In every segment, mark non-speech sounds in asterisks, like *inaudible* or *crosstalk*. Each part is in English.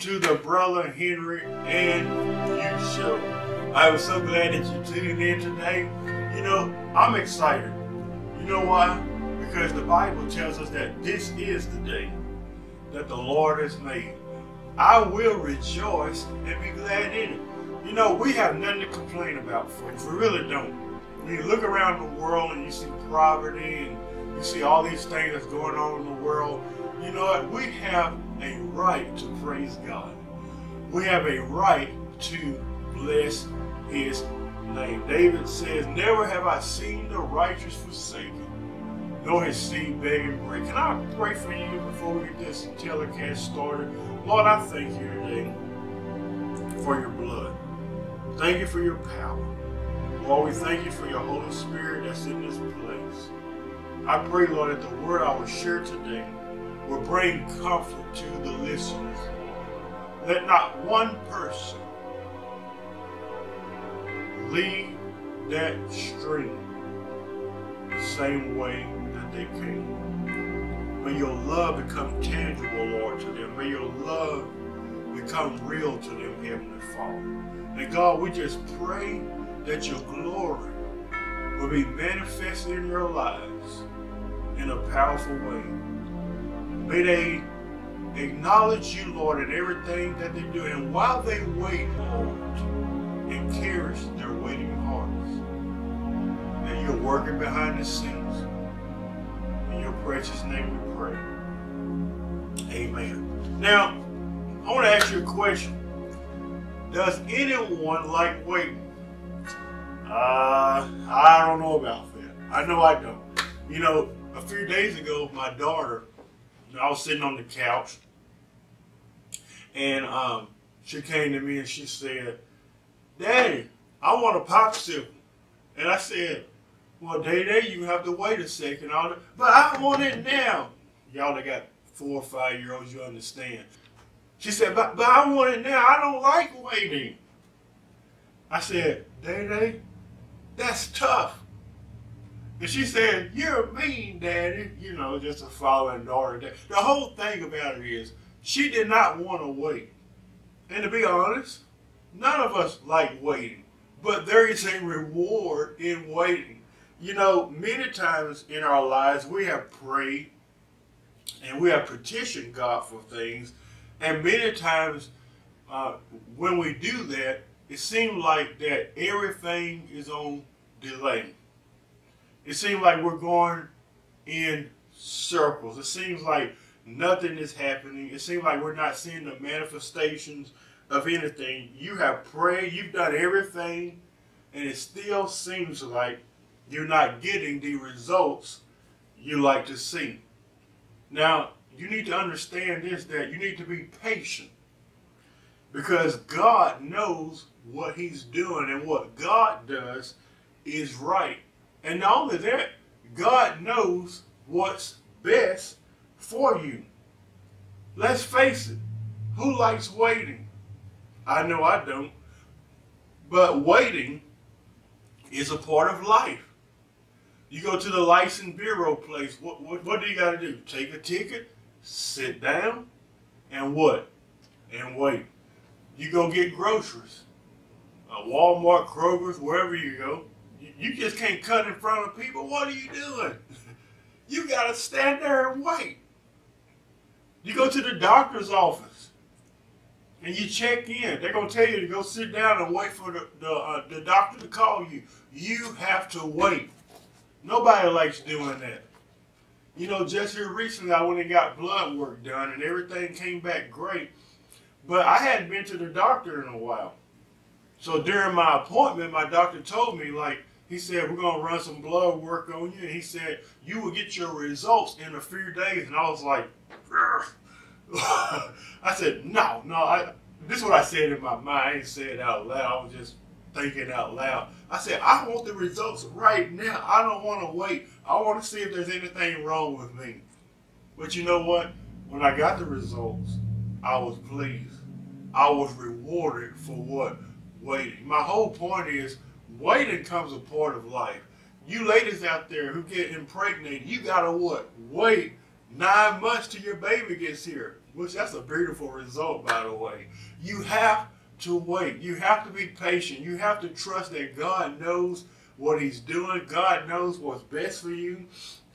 to the Brother Henry and You Show. I am so glad that you tuned in today. You know, I'm excited. You know why? Because the Bible tells us that this is the day that the Lord has made. I will rejoice and be glad in it. You know, we have nothing to complain about, friends. We really don't. When you look around the world and you see poverty and you see all these things that's going on in the world, you know what? We have a right to praise God. We have a right to bless his name. David says, Never have I seen the righteous forsaken, nor his seed begging bread. Can I pray for you before we get this telecast started? Lord, I thank you today for your blood. Thank you for your power. Lord, we thank you for your Holy Spirit that's in this place. I pray, Lord, that the word I will share today will bring comfort to the listeners. Let not one person leave that stream the same way that they came. May your love become tangible, Lord, to them. May your love become real to them, Heavenly Father. And God, we just pray that your glory will be manifested in your lives in a powerful way. May they acknowledge you, Lord, in everything that they do. And while they wait, Lord, encourage their waiting hearts. That you're working behind the scenes. In your precious name we pray. Amen. Now, I want to ask you a question. Does anyone like waiting? Uh, I don't know about that. I know I don't. You know, a few days ago, my daughter, I was sitting on the couch, and um, she came to me and she said, Daddy, I want a popsicle. And I said, Well, Day Day, you have to wait a second. But I want it now. Y'all that got four or five year olds, you understand. She said, but, but I want it now. I don't like waiting. I said, Day Day, that's tough. And she said, You're mean, Daddy. You know, just a following daughter. The whole thing about it is, she did not want to wait. And to be honest, none of us like waiting. But there is a reward in waiting. You know, many times in our lives, we have prayed and we have petitioned God for things. And many times, uh, when we do that, it seems like that everything is on delay. It seems like we're going in circles. It seems like nothing is happening. It seems like we're not seeing the manifestations of anything. You have prayed, you've done everything, and it still seems like you're not getting the results you like to see. Now, you need to understand this that you need to be patient because God knows what He's doing, and what God does is right. And not only that, God knows what's best for you. Let's face it, who likes waiting? I know I don't. But waiting is a part of life. You go to the license bureau place, what, what, what do you got to do? Take a ticket, sit down, and what? And wait. You go get groceries. Uh, Walmart, Kroger's, wherever you go. You, just can't cut in front of people. What are you doing? *laughs* you got to stand there and wait. You go to the doctor's office and you check in. They're going to tell you to go sit down and wait for the, the, uh, the doctor to call you. You have to wait. Nobody likes doing that. You know, just here recently, I went and got blood work done, and everything came back great. But I hadn't been to the doctor in a while. So during my appointment, my doctor told me, like, he said, we're going to run some blood work on you. And he said, you will get your results in a few days. And I was like, *laughs* I said, no, no. I, this is what I said in my mind. I didn't say it out loud. I was just thinking out loud. I said, I want the results right now. I don't want to wait. I want to see if there's anything wrong with me. But you know what? When I got the results, I was pleased. I was rewarded for what? Waiting. My whole point is waiting comes a part of life. You ladies out there who get impregnated, you gotta what? Wait nine months till your baby gets here. which that's a beautiful result, by the way. You have to wait. You have to be patient. You have to trust that God knows what He's doing. God knows what's best for you.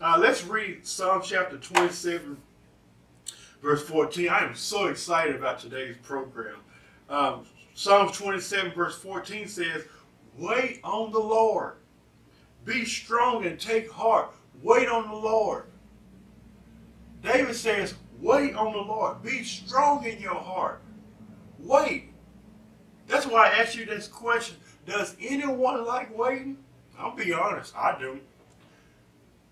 Uh, let's read Psalm chapter 27, verse 14. I am so excited about today's program. Um, Psalm 27, verse 14 says, Wait on the Lord. Be strong and take heart. Wait on the Lord. David says, Wait on the Lord. Be strong in your heart. Wait. That's why I asked you this question. Does anyone like waiting? I'll be honest, I do.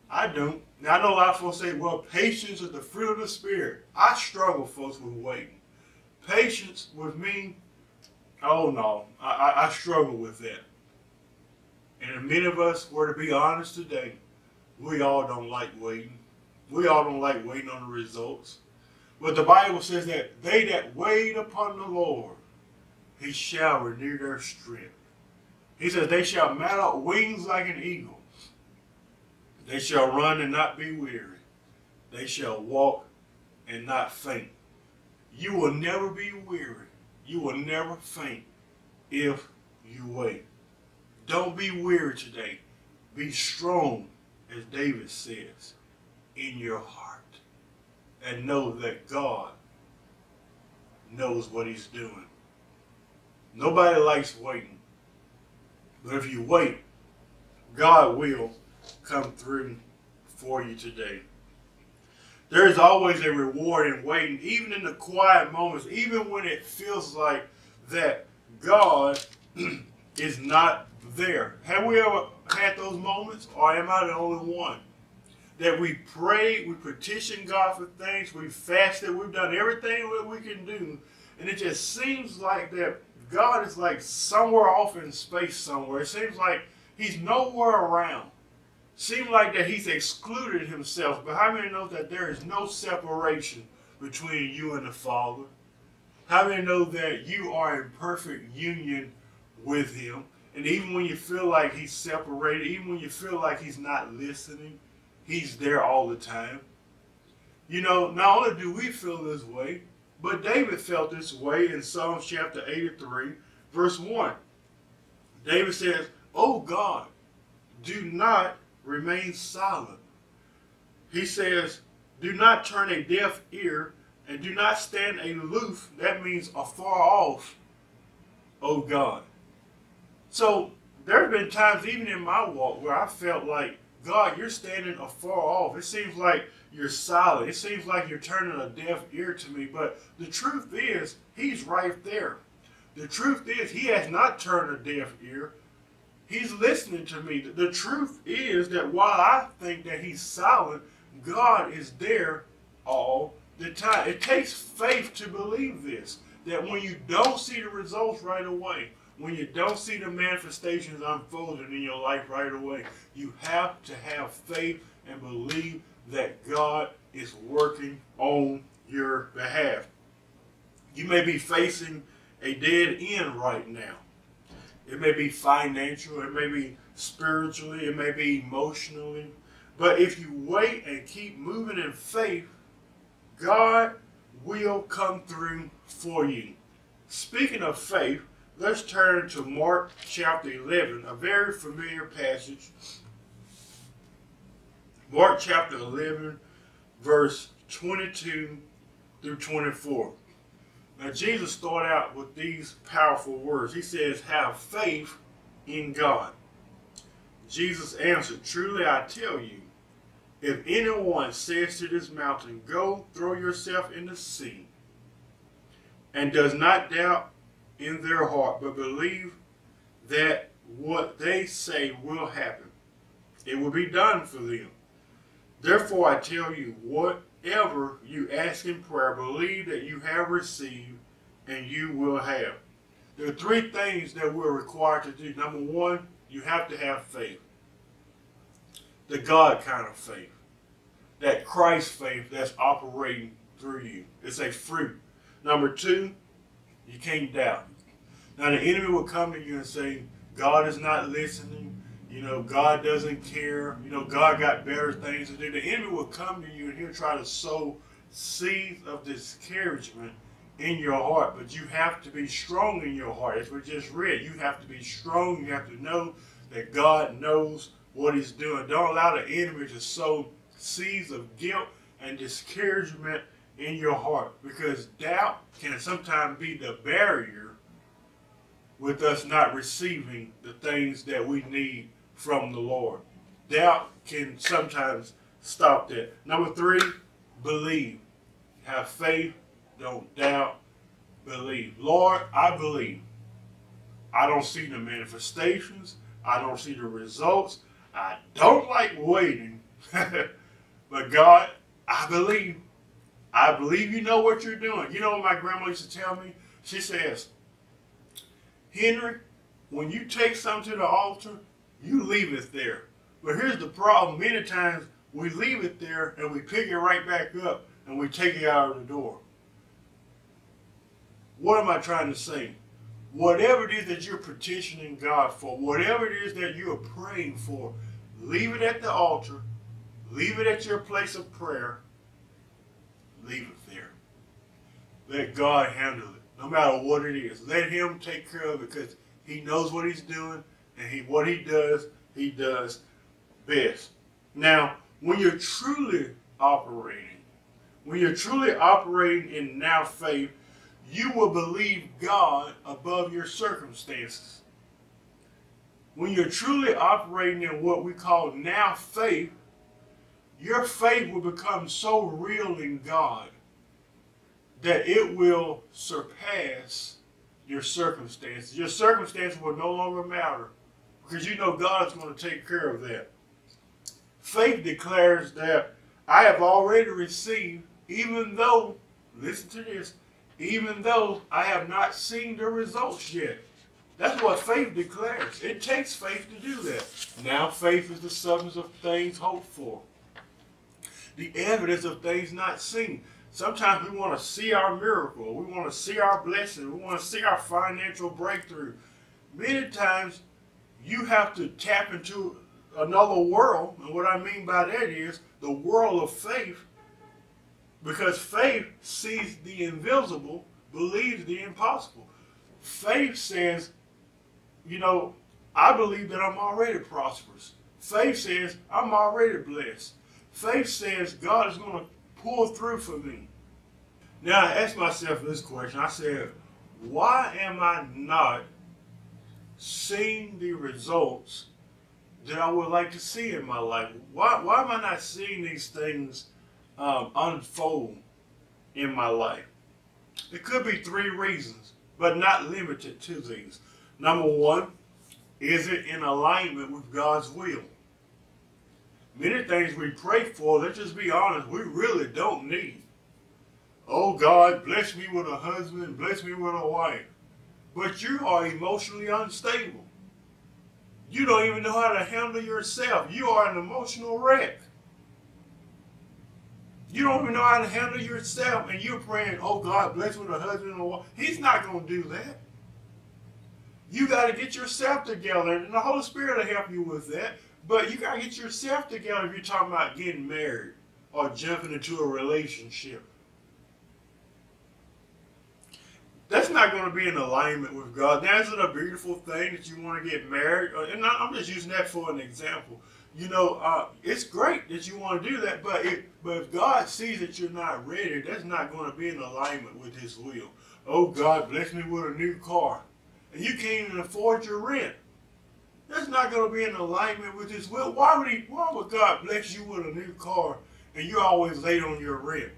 I don't. Now, I know a lot of folks say, well, patience is the fruit of the Spirit. I struggle, folks, with waiting. Patience with me, oh no, I, I, I struggle with that. And if many of us were to be honest today, we all don't like waiting. We all don't like waiting on the results. But the Bible says that they that wait upon the Lord, he shall renew their strength. He says, they shall mount up wings like an eagle. They shall run and not be weary. They shall walk and not faint. You will never be weary. You will never faint if you wait. Don't be weary today. Be strong, as David says, in your heart. And know that God knows what he's doing. Nobody likes waiting. But if you wait, God will come through for you today. There is always a reward in waiting, even in the quiet moments, even when it feels like that God *clears throat* is not there. Have we ever had those moments, or am I the only one? That we pray, we petition God for things, we fasted, we've done everything that we can do, and it just seems like that God is like somewhere off in space somewhere. It seems like He's nowhere around. Seems like that He's excluded Himself. But how many know that there is no separation between you and the Father? How many know that you are in perfect union with Him? And even when you feel like He's separated, even when you feel like He's not listening, He's there all the time. You know, not only do we feel this way, but David felt this way in Psalms chapter 83, verse 1. David says, Oh God, do not remain silent. He says, Do not turn a deaf ear and do not stand aloof. That means afar off, oh God. So there have been times, even in my walk, where I felt like, God, you're standing afar off. It seems like you're silent. It seems like you're turning a deaf ear to me. But the truth is, He's right there. The truth is, He has not turned a deaf ear. He's listening to me. The truth is that while I think that He's silent, God is there all the time. It takes faith to believe this. That when you don't see the results right away, when you don't see the manifestations unfolding in your life right away, you have to have faith and believe that God is working on your behalf. You may be facing a dead end right now. It may be financial, it may be spiritually, it may be emotionally. But if you wait and keep moving in faith, God will come through for you. Speaking of faith, let's turn to Mark chapter 11, a very familiar passage Mark chapter 11, verse 22 through 24. Now, Jesus started out with these powerful words. He says, Have faith in God. Jesus answered, Truly I tell you, if anyone says to this mountain, Go throw yourself in the sea, and does not doubt in their heart, but believe that what they say will happen, it will be done for them. Therefore, I tell you, whatever you ask in prayer, believe that you have received and you will have. There are three things that we're required to do. Number one, you have to have faith. The God kind of faith. That Christ faith that's operating through you. It's a fruit. Number two, you can't doubt. Now, the enemy will come to you and say, God is not listening. You know, God doesn't care. You know, God got better things to do. The enemy will come to you and he'll try to sow seeds of discouragement in your heart, but you have to be strong in your heart. As we just read, you have to be strong. You have to know that God knows what He's doing. Don't allow the enemy to sow seeds of guilt and discouragement in your heart because doubt can sometimes be the barrier with us not receiving the things that we need from the Lord. Doubt can sometimes stop that. Number three, believe. Have faith, don't doubt, believe. Lord, I believe. I don't see the manifestations. I don't see the results. I don't like waiting. *laughs* but God, I believe. I believe you know what you're doing. You know what my grandma used to tell me? She says, Henry, when you take something to the altar, you leave it there. But here's the problem. Many times we leave it there and we pick it right back up and we take it out of the door. What am I trying to say? Whatever it is that you're petitioning God for, whatever it is that you're praying for, leave it at the altar, leave it at your place of prayer, leave it there. Let God handle it, no matter what it is. Let Him take care of it because He knows what He's doing and He what He does, He does best. Now, when you're truly operating, when you're truly operating in now faith, you will believe God above your circumstances. When you're truly operating in what we call now faith, your faith will become so real in God that it will surpass your circumstances. Your circumstances will no longer matter because you know God is going to take care of that. Faith declares that I have already received, even though, listen to this, even though I have not seen the results yet. That's what faith declares. It takes faith to do that. Now faith is the substance of things hoped for. The evidence of things not seen. Sometimes we want to see our miracle. We want to see our blessing. We want to see our financial breakthrough. Many times you have to tap into another world. And what I mean by that is the world of faith because faith sees the invisible, believes the impossible. Faith says, you know, I believe that I'm already prosperous. Faith says, I'm already blessed. Faith says, God is going to pull through for me. Now, I asked myself this question. I said, why am I not seeing the results that I would like to see in my life? Why, why am I not seeing these things um, unfold in my life? It could be three reasons, but not limited to these. Number one, is it in alignment with God's will? Many things we pray for, let's just be honest, we really don't need. Oh God, bless me with a husband, bless me with a wife. But you are emotionally unstable. You don't even know how to handle yourself. You are an emotional wreck. You don't even know how to handle yourself, and you're praying, oh God, bless me with a husband or a wife. He's not going to do that. You got to get yourself together, and the Holy Spirit will help you with that. But you got to get yourself together if you're talking about getting married or jumping into a relationship. That's not going to be in alignment with God. Now, is it a beautiful thing that you want to get married? Uh, and I'm just using that for an example you know, uh, it's great that you want to do that, but if, but if God sees that you're not ready, that's not going to be in alignment with His will. Oh, God, bless me with a new car. And you can't even afford your rent. That's not going to be in alignment with His will. Why would He? Why would God bless you with a new car and you're always late on your rent?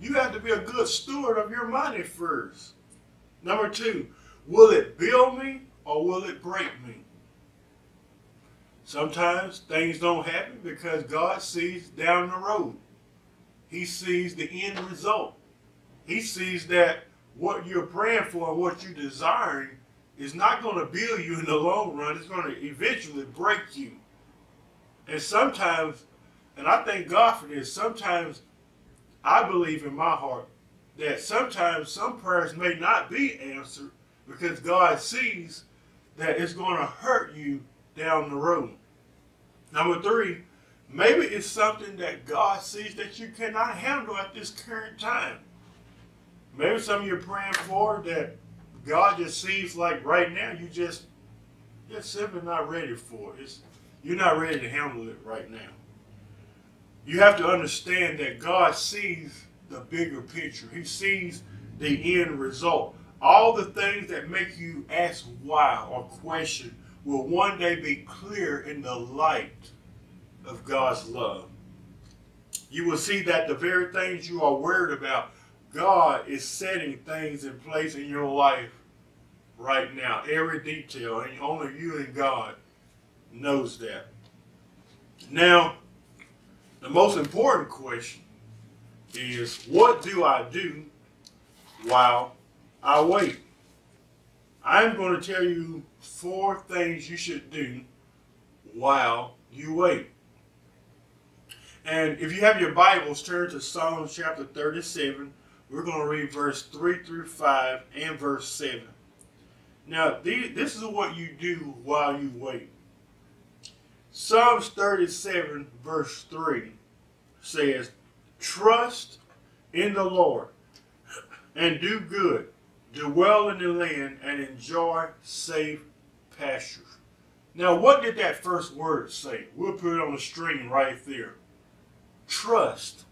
You have to be a good steward of your money first. Number two, will it build me or will it break me? Sometimes things don't happen because God sees down the road. He sees the end result. He sees that what you're praying for and what you're desiring is not going to build you in the long run. It's going to eventually break you. And sometimes, and I thank God for this, sometimes I believe in my heart that sometimes some prayers may not be answered because God sees that it's going to hurt you down the road. Number three, Maybe it's something that God sees that you cannot handle at this current time. Maybe something you're praying for that God just sees like right now you just you're simply not ready for it. It's, you're not ready to handle it right now. You have to understand that God sees the bigger picture. He sees the end result. All the things that make you ask why or question will one day be clear in the light of God's love. You will see that the very things you are worried about, God is setting things in place in your life right now. Every detail, and only you and God knows that. Now, the most important question is what do I do while I wait? I'm going to tell you four things you should do while you wait. And if you have your Bibles, turn to Psalms chapter 37. We're going to read verse 3 through 5 and verse 7. Now, this is what you do while you wait. Psalms 37, verse 3 says, Trust in the Lord and do good, dwell in the land and enjoy safe pastures. Now, what did that first word say? We'll put it on the screen right there. Trust.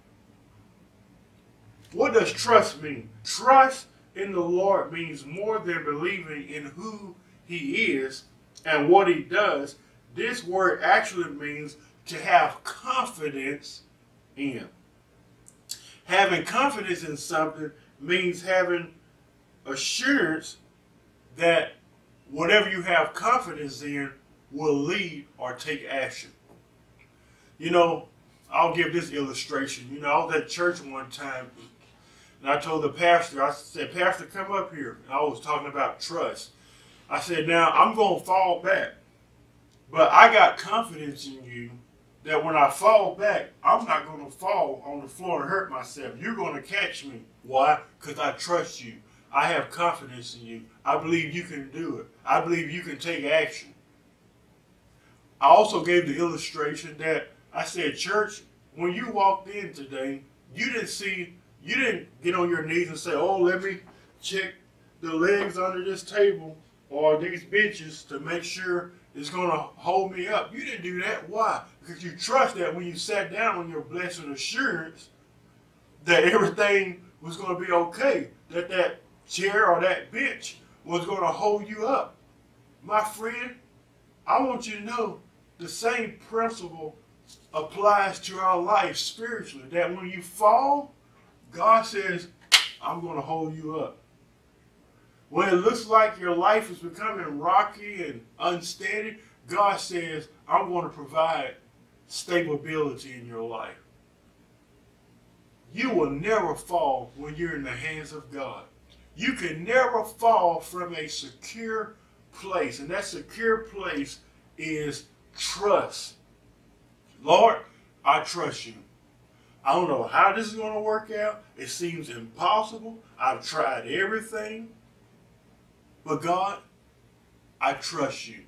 What does trust mean? Trust in the Lord means more than believing in who He is and what He does. This word actually means to have confidence in. Having confidence in something means having assurance that whatever you have confidence in will lead or take action. You know, I'll give this illustration. You know, I was at church one time and I told the pastor, I said, Pastor, come up here. And I was talking about trust. I said, now I'm going to fall back. But I got confidence in you that when I fall back, I'm not going to fall on the floor and hurt myself. You're going to catch me. Why? Because I trust you. I have confidence in you. I believe you can do it. I believe you can take action. I also gave the illustration that I said, church, when you walked in today, you didn't see, you didn't get on your knees and say, oh, let me check the legs under this table or these benches to make sure it's going to hold me up. You didn't do that. Why? Because you trust that when you sat down on your blessed assurance that everything was going to be okay, that that chair or that bench was going to hold you up. My friend, I want you to know the same principle applies to our life spiritually. That when you fall, God says, I'm going to hold you up. When it looks like your life is becoming rocky and unsteady, God says, I'm going to provide stability in your life. You will never fall when you're in the hands of God. You can never fall from a secure place. And that secure place is trust. Lord, I trust you. I don't know how this is going to work out. It seems impossible. I've tried everything. But God, I trust you.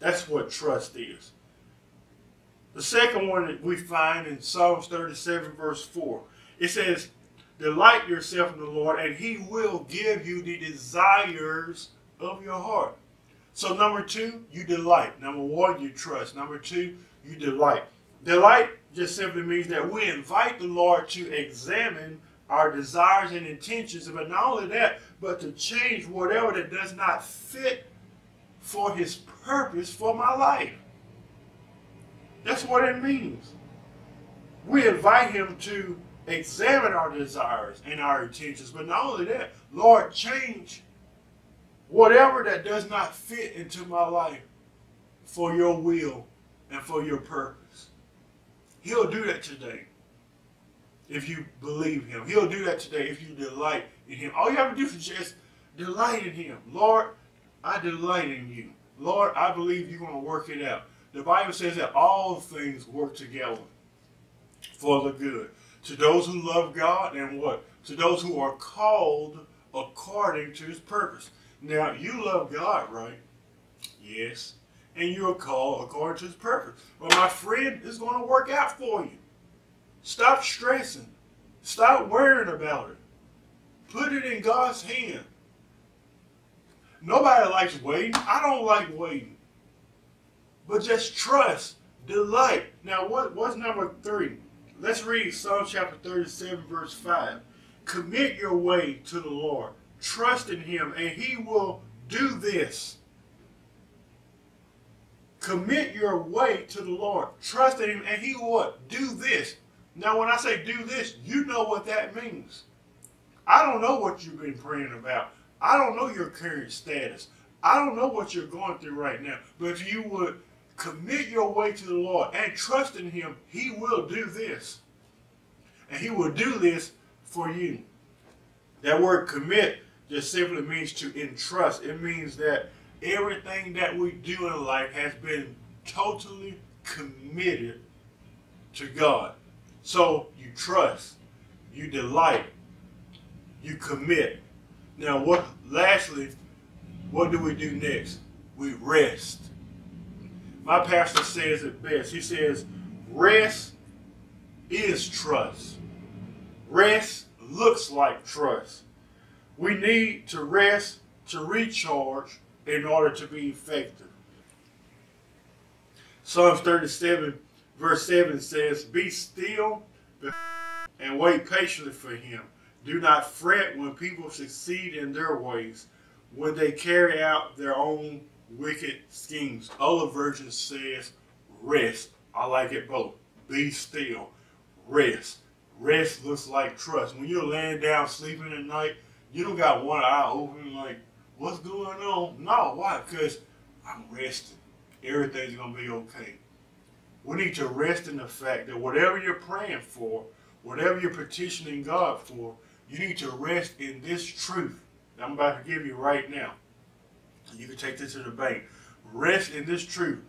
That's what trust is. The second one that we find in Psalms 37, verse 4, it says, Delight yourself in the Lord, and he will give you the desires of your heart. So, number two, you delight. Number one, you trust. Number two, you delight. Delight just simply means that we invite the Lord to examine our desires and intentions, but not only that, but to change whatever that does not fit for his purpose for my life. That's what it means. We invite him to examine our desires and our intentions, but not only that, Lord, change whatever that does not fit into my life for your will and for your purpose. He'll do that today if you believe him. He'll do that today if you delight in him. All you have to do is just delight in him. Lord, I delight in you. Lord, I believe you're going to work it out. The Bible says that all things work together for the good. To those who love God and what? To those who are called according to his purpose. Now, you love God, right? Yes. And you are called according to his purpose. Well, my friend, it's going to work out for you. Stop stressing. Stop worrying about it. Put it in God's hand. Nobody likes waiting. I don't like waiting. But just trust, delight. Now, what, what's number three? Let's read Psalm chapter 37, verse 5. Commit your way to the Lord. Trust in him, and he will do this. Commit your way to the Lord. Trust in him, and he will what? Do this. Now, when I say do this, you know what that means. I don't know what you've been praying about. I don't know your current status. I don't know what you're going through right now. But if you would commit your way to the Lord and trust in Him, He will do this. And He will do this for you. That word commit just simply means to entrust. It means that everything that we do in life has been totally committed to God. So you trust, you delight, you commit. Now, what? Lastly, what do we do next? We rest. My pastor says it best. He says, rest is trust. Rest looks like trust. We need to rest to recharge in order to be effective. Psalms 37, verse 7 says, Be still and wait patiently for him. Do not fret when people succeed in their ways, when they carry out their own wicked schemes. Other version says, rest. I like it both. Be still. Rest. Rest looks like trust. When you're laying down sleeping at night, you don't got one eye open like, what's going on? No, why? Because I'm resting. Everything's going to be okay. We need to rest in the fact that whatever you're praying for, whatever you're petitioning God for, you need to rest in this truth that I'm about to give you right now. You can take this to the bank. Rest in this truth.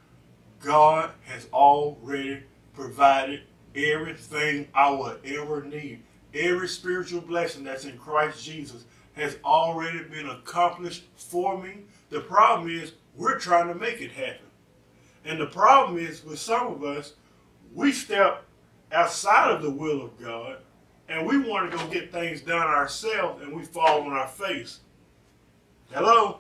God has already provided everything I will ever need. Every spiritual blessing that's in Christ Jesus has already been accomplished for me. The problem is we're trying to make it happen. And the problem is with some of us, we step outside of the will of God and we want to go get things done ourselves and we fall on our face. Hello?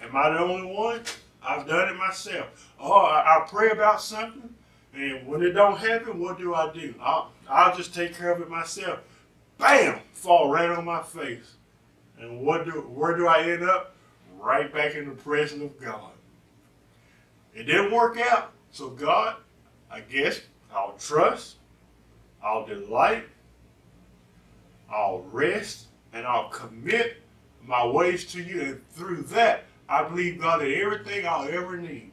Am I the only one? I've done it myself. Oh, I, pray about something and when it don't happen, what do I do? I'll, I'll just take care of it myself. Bam! Fall right on my face. And what do where do I end up? Right back in the presence of God. It didn't work out. So God, I guess I'll trust, I'll delight, I'll rest, and I'll commit my ways to you. And through that, I believe, God, that everything I'll ever need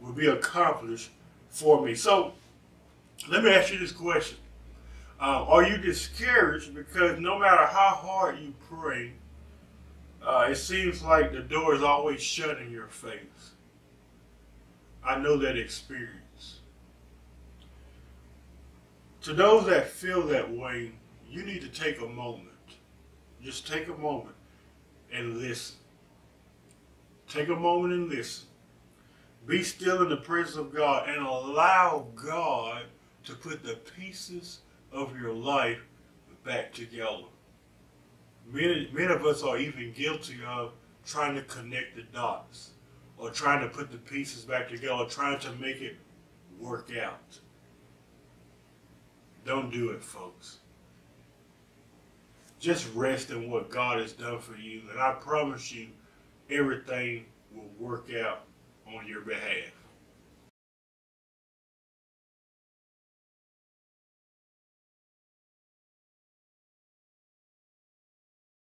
will be accomplished for me. So let me ask you this question. Uh, are you discouraged because no matter how hard you pray, uh, it seems like the door is always shut in your face? I know that experience. To those that feel that way, you need to take a moment. Just take a moment and listen. Take a moment and listen. Be still in the presence of God and allow God to put the pieces of your life back together. Many, many of us are even guilty of trying to connect the dots or trying to put the pieces back together, trying to make it work out. Don't do it, folks. Just rest in what God has done for you, and I promise you, everything will work out on your behalf.